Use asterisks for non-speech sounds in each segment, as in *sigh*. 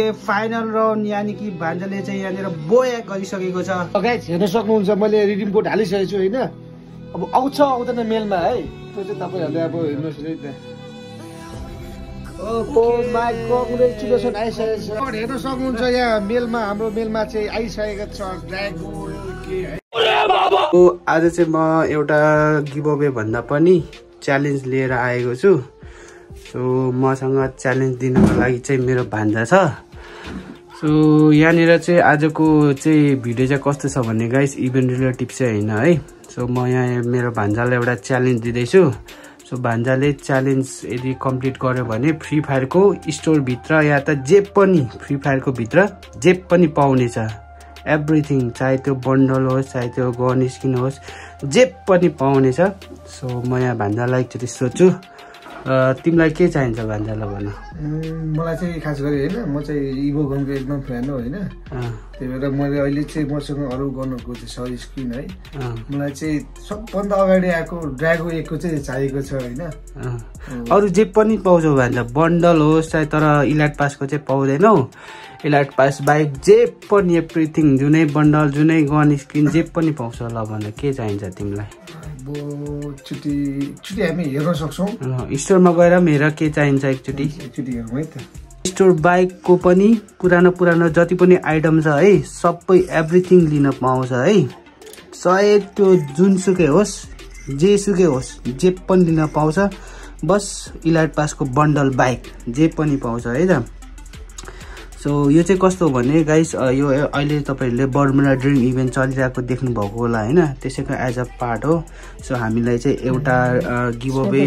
Okay final round यानि कि भान्जाले चाहिँ यहाँनिर बोया गरिसकेको छ। हेर्न सक्नुहुन्छ मैले रिडिम कोड हालिसकेको छु होइन? अब आउँछ आउँदैन मेलमा है? त्यो चाहिँ तपाईँहरूले अब हेर्नुहोस् है त्यहाँ। आइसकेको छ। हेर्न सक्नुहुन्छ यहाँ मेलमा हाम्रो मेलमा चाहिँ आइसकेको छ के है? आज चाहिँ म एउटा गिभ अवे भन्दा पनि च्यालेन्ज लिएर आएको छु। सो मसँग च्यालेन्ज दिनको लागि चाहिँ मेरो भान्जा छ। सो यहाँनिर चाहिँ आजको चाहिँ भिडियो चाहिँ कस्तो छ भने गाइस इभेन्ट रिलेटिभ चाहिँ होइन है। सो म यहाँ मेरो भान्जालाई एउटा च्यालेन्ज दिँदैछु। सो भान्जाले च्यालेन्ज यदि कम्प्लिट गर्यो भने फ्री फायरको स्टोरभित्र या त जे पनि फ्री फायरको भित्र जे पनि पाउनेछ एभ्रिथिङ चाहे त्यो बन्डल होस् चाहे त्यो गन स्किन होस् जे पनि पाउनेछ। सो म यहाँ भान्जालाई एकचोटि सोध्छु। तिमीलाई के चाहिन्छ भान्जालाई भन मलाई चाहिँ खास गरी होइन म चाहिँ इभो गनको एकदम फ्यान हो होइन। त्यही भएर मैले अहिले चाहिँ मसँग अरू गनहरूको चाहिँ छ स्क्रिन है। मलाई चाहिँ सबभन्दा अगाडि आएको ड्रागो एकको चाहिँ चाहिएको छ होइन। अरू जे पनि पाउँछौ भान्जा बन्डल होस् चाहे तर इलाइट पासको चाहिँ पाउँदैनौ इलाइट पास बाहेक जे पनि एभ्रिथिङ जुनै बन्डल जुनै गन स्किन जे पनि पाउँछ ल भन के चाहिन्छ तिमीलाई? अब हामी हेर्न सक्छौँ। स्टोरमा गएर पनि हेर के चाहिन्छ एकचोटि। एकचोटि हेरौँ है त। स्टोर बाइकको पनि पुरानो पुरानो जति पनि आइटम छ है सबै एभ्रिथिङ लिन पाउँछ है। सय त्यो जुनसुकै होस् जेसुकै होस् जे पनि लिन पाउँछ बस इलाइट पासको बन्डल बाइक जे पनि पाउँछ है त। सो यो चाहिँ कस्तो हो भने गाइस यो अहिले तपाईँहरूले बर्मुला ड्रिम इभेन्ट चलिरहेको देख्नुभएको होला होइन? त्यसैको एज अ पार्ट हो। सो हामीलाई चाहिँ एउटा गिभ अवे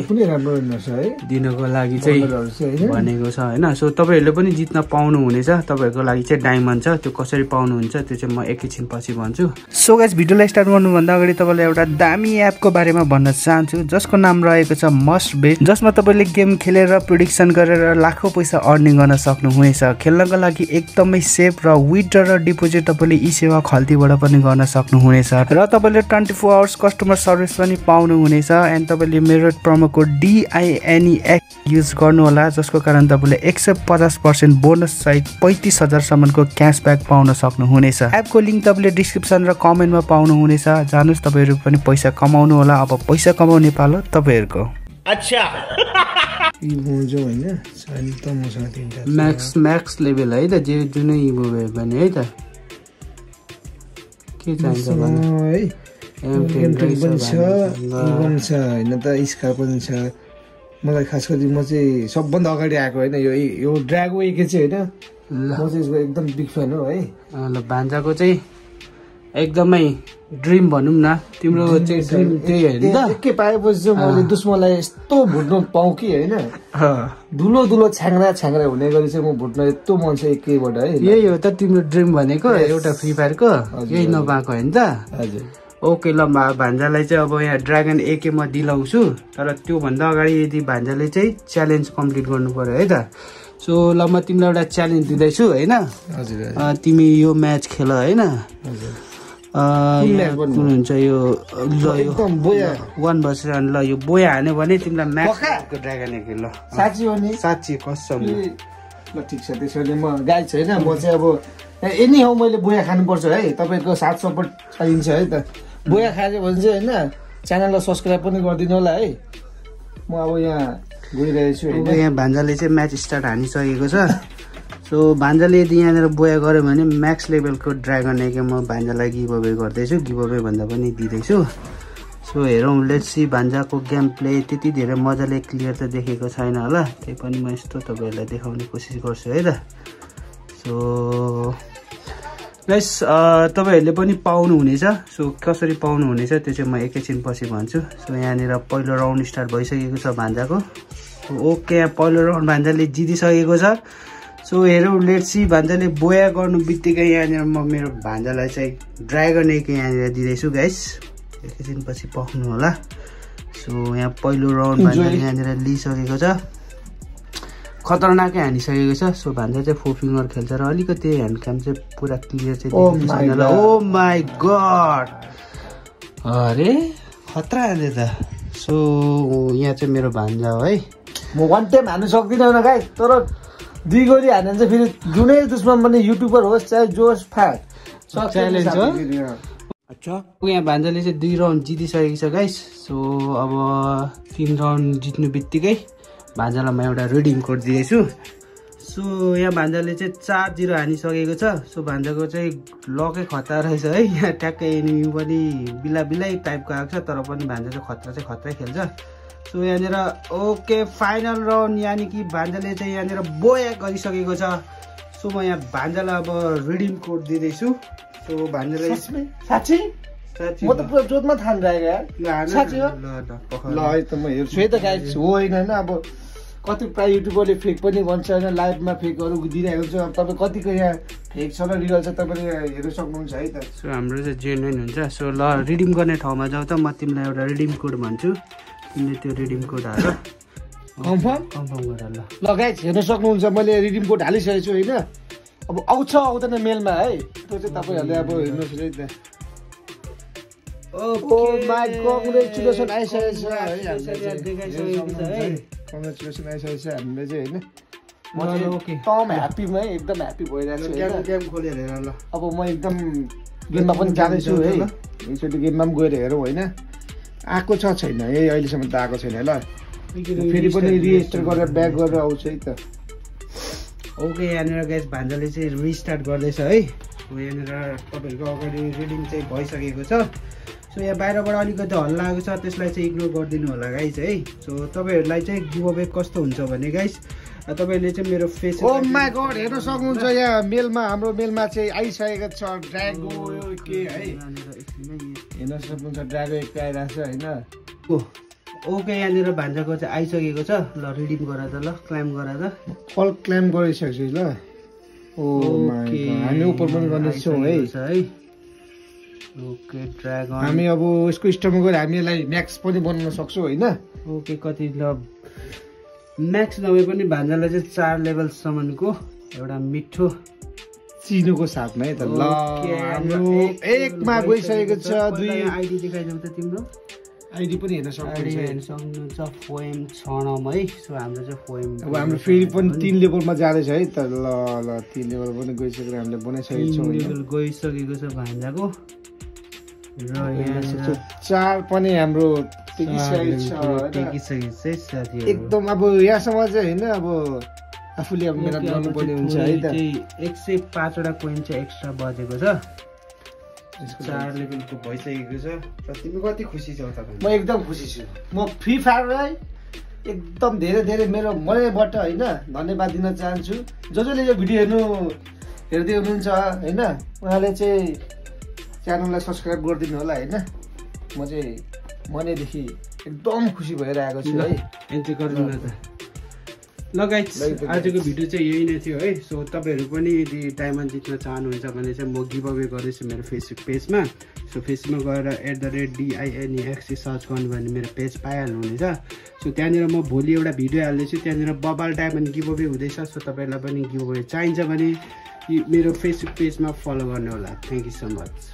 दिनको लागि चाहिँ भनेको छ होइन? सो तपाईँहरूले पनि जित्न पाउनुहुनेछ। तपाईँहरूको लागि चाहिँ डायमन्ड छ। त्यो कसरी पाउनुहुन्छ त्यो चाहिँ म एकैछिन पछि भन्छु। सो गाइस भिडियोलाई स्टार्ट गर्नुभन्दा अगाडि तपाईँलाई एउटा दामी एपको बारेमा भन्न चाहन्छु। जसको नाम रहेको छ मस्ट बेट जसमा तपाईँले गेम खेलेर प्रिडिक्सन गरेर लाखौँ पैसा अर्निङ गर्न सक्नुहुनेछ। खेल्नको लागि एकदमै सेफ र विथड्र र डिपोजिट तपाईँले ई सेवा खल्तीबाट पनि गर्न सक्नुहुनेछ। र तपाईँले twenty four hours customer service पनि पाउनुहुनेछ। एन्ड तपाईँले मेरो प्रोमो कोड डिआइएनइएक्स युज गर्नुहोला जसको कारण तपाईँले एक सय पचास पर्सेन्ट बोनस सहित पैँतिस हजारसम्मको क्यासब्याक पाउन सक्नुहुनेछ। एपको लिङ्क तपाईँले डिस्क्रिप्सन र कमेन्टमा पाउनुहुनेछ। जानुहोस् तपाईँहरू पनि पैसा कमाउनु होला अब पैसा कमाउने पालो तपाईँहरूको। इभो *laughs* होइन। म्याक्स म्याक्स लेभल है त जे जुनै इभो भयो भने है त। के चाहिन्छ है M10 M10 पनि छ होइन त स्कार पनि छ। मलाई खास गरी म चाहिँ सबभन्दा अगाडि आएको होइन यो यो ड्रागो एके चाहिँ होइन। म चाहिँ यसको एकदम बिग फ्यान हो है। ल भान्जाको चाहिँ एकदमै ड्रिम भनौँ न तिम्रो चाहिँ ड्रिम त्यही होइन एकै पाएपछि चाहिँ मैले दुश्मनलाई यस्तो भुट्नु पाउँ कि होइन? धुलो धुलो छ्याङ्रा छ्याङ्रा हुने गरी चाहिँ म भुट्न यस्तो मन छ एकैबाट है? यही हो त तिम्रो ड्रिम भनेको. एउटा फ्री फायरको यही। नपाएको होइन त। हजुर। ओके ल भान्जालाई चाहिँ अब यहाँ ड्रागन एके म दिलाउँछु। तर त्योभन्दा अगाडि यदि भान्जाले चाहिँ च्यालेन्ज कम्प्लिट गर्नु पऱ्यो है त। सो ल म तिमीलाई एउटा च्यालेन्ज दिँदैछु होइन? तिमी यो म्याच खेल होइन? कुन हुन्छ यो वान वान ल यो बोया हान्यो भने तिमीलाई म्याच पक्का? ड्रागन एके ल साँच्ची हो नि? साँच्ची कसम। ल ठिक छ त्यसो भने म गाई छैन म चाहिँ अब एनी हाउ मैले बोया खानुपर्छ है तपाईँको साथ सपोर्ट चाहिन्छ है त। बोया खायो भने चाहिँ होइन च्यानललाई सब्सक्राइब पनि गरिदिनु होला है। म अब यहाँ गइरहेको छु यहाँ भान्जाले चाहिँ म्याच स्टार्ट हानिसकेको छ। *laughs* सो भान्जाले यदि यहाँनिर बोया गऱ्यो भने म्याक्स लेभलको ड्रागन एके म भान्जालाई गिभ अवे गर्दैछु। गिभ अवे भन्दा पनि दिँदैछु। सो हेरौँ लेट्स भान्जाको गेम प्ले त्यति धेरै मजाले क्लियर त देखेको छैन होला। त्यही पनि म यस्तो तपाईँहरूलाई देखाउने कोसिस गर्छु है त। सो गाइस तपाईँहरूले पनि पाउनुहुनेछ। सो कसरी पाउनुहुनेछ त्यो चाहिँ म एकैछिन पछि भन्छु। सो यहाँनिर पहिलो राउन्ड स्टार्ट भइसकेको छ भान्जाको ओके यहाँ पहिलो राउन्ड भान्जाले जितिसकेको छ। सो हेरौँ लेट्सी भान्जाले बोया गर्नु बित्तिकै यहाँनिर म मेरो भान्जालाई चाहिँ ड्रागन एक यहाँनिर दिँदैछु गाइस एकैछिन पछि पक्नु होला सो यहाँ पहिलो राउन्ड भान्जाले. यहाँनिर लिइसकेको छ खतरनाकै हानिसकेको छ सो भान्जा चाहिँ फोर फिङ्गर खेल्छ र अलिकति ह्यान्ड क्याम चाहिँ पुरा क्लियर चाहिँ. ओ माई गड अरे खतरा हाल्यो त सो यहाँ चाहिँ मेरो भान्जा हो है म वान टाइम हान्नु सक्दिनँ गाई तर दुई गोली भने चाहिँ फेरि जुनै दुश्मन पनि युट्युबर होस् चाहे जो होस् फाट Challenge हो? हो अच्छा। यहाँ भान्जाले चाहिँ दुई राउन्ड जितिसकेको छ गाइस सो अब तिन राउन्ड जित्नु बित्तिकै भान्जालाई म एउटा रिडिम कोड दिँदैछु सो यहाँ भान्जाले चाहिँ चार जिरो हानिसकेको छ। सो भान्जाको चाहिँ लकै खतरा रहेछ है। यहाँ ट्याक्कै एनिमी पनि बिला बिलै टाइपको आएको छ तर पनि भान्जा चाहिँ खतरा चाहिँ खतरै खेल्छ। सो यहाँनिर ओके फाइनल राउन्ड यानि कि भान्जाले चाहिँ यहाँनिर बोया गरिसकेको छ। सो म यहाँ भान्जालाई अब रिडिम कोड दिँदैछु। सो भान्जालाई साँच्ची? साँच्ची? म त पुरा जोतमा यार ल, त म हेर्छु। है त होइन होइन अब कति प्राय युट्युबरले फेक पनि भन्छ होइन लाइभमा फेकहरू दिइरहेको हुन्छ अब तपाईँ कतिको यहाँ फेक छ र रियल छ तपाईँले हेर्नु सक्नुहुन्छ है त। सो हाम्रो चाहिँ जेन्युन हुन्छ। सो ल रिडिम गर्ने ठाउँमा जाउँ त। म तिमीलाई एउटा रिडिम कोड भन्छु। तिमीले त्यो रिडिम कोड हाल। कन्फर्म? कन्फर्म गर ल। ल गाइस हेर्न सक्नुहुन्छ। मैले रिडिम कोड हालिसकेको छु होइन? अब आउँछ आउँदैन मेलमा है? त्यो चाहिँ तपाईँहरूले अब हेर्नुहोस् है त। ओ माई कङ्ग्रेचुलेसन आइसकेको छ छ है? कङ्ग्रेचुलेसन आइसकेको छ हामीले चाहिँ होइन म चाहिँ ओके। एकदम ह्याप्पीमा एकदम ह्याप्पी भइरहेको छु गेम खोलेर हेर ल अब म एकदम गेममा पनि जाँदैछु है एकचोटि गेममा पनि गएर हेरौँ होइन आएको छ छैन है अहिलेसम्म त आएको छैन ल फेरि पनि रिजिस्टर गरेर ब्याक गरेर आउँछु है त ओके यहाँनिर ग्यास भान्जाले चाहिँ रिस्टार्ट गर्दैछ है यहाँनिर तपाईँहरूको अगाडि रिडिङ चाहिँ भइसकेको छ सो यहाँ बाहिरबाट अलिकति हल्ला आएको छ त्यसलाई चाहिँ इग्नोर गरिदिनु होला गाइस है। सो तपाईँहरूलाई चाहिँ गिभ कस्तो हुन्छ भने गाइस तपाईँहरूले चाहिँ मेरो फेस माई गड हेर्न सक्नुहुन्छ यहाँ मेलमा हाम्रो मेलमा चाहिँ आइसकेको छ ड्रागो के है। हेर्न सक्नुहुन्छ ड्रागो एक आइरहेको छ होइन। ओके यहाँनिर भान्जाको चाहिँ आइसकेको छ। ल रिडिङ गरा त ल क्लाइम गरा त। फल क्लाइम गरिसकेको छु ल ओके गड हामी उपर पनि गर्दैछौँ है। ओके ड्रागन हामी अब यसको स्टोरमा गएर हामी यसलाई म्याक्स पनि बनाउन सक्छौँ होइन? ओके कति ल म्याक्स नभए पनि भान्जालाई चाहिँ चार लेभलसम्मको एउटा मिठो। चिनोको साथमा है त ल हाम्रो एक एकमा गइसकेको छ दुई। आइडी देखाइदेऊ त तिम्रो। आइडी पनि हेर्न सक्नुहुन्छ हेर्न सक्नुहुन्छ फोएम छ नम है। सो हाम्रो चाहिँ फोएम अब हाम्रो फेरि पनि तिन लेभलमा जाँदैछ है त ल ल तिन लेभल पनि गइसकेर हामीले बनाइसकेको छौँ लेभल गइसकेको छ भान्जाको। र यहाँ। चार पनि हाम्रो एकदम अब यहाँसम्म चाहिँ होइन अब आफूले अब मेहनत गर्नुपर्ने हुन्छ है त एक सय पाँचवटा कोइन चाहिँ एक्स्ट्रा बजेको छ। चार लेभलको भइसकेको छ। र तिमी कति खुसी छौ तपाईँ? म एकदम खुसी छु। म फ्री फायरलाई एकदम धेरै धेरै मेरो मनैबाट होइन धन्यवाद दिन चाहन्छु। जो जसले यो भिडियो हेर्नु हेर्दै हुनुहुन्छ होइन? उहाँले चाहिँ च्यानललाई सब्सक्राइब गरिदिनु होला होइन? म चाहिँ मनैदेखि एकदम खुसी भइरहेको छु है। एन्ट्री गरिदिनु न त। ल गाइस ल, त आजको भिडियो चाहिँ यही नै थियो है। सो तपाईँहरू पनि यदि डायमन्ड जित्न चाहनुहुन्छ भने चाहिँ म गिभ अवे गर्दैछु मेरो फेसबुक पेजमा सो फेसबुकमा गएर at the rate DINXI search गर्नु भने मेरो पेज पाइहाल्नुहुनेछ। सो त्यहाँनिर म भोलि एउटा भिडियो हाल्दैछु। त्यहाँनिर बबाल डायमन्ड गिभ अवे हुँदैछ। सो तपाईँहरूलाई पनि गिभ अवे चाहिन्छ भने मेरो फेसबुक पेजमा फलो गर्नु होला। Thank you so much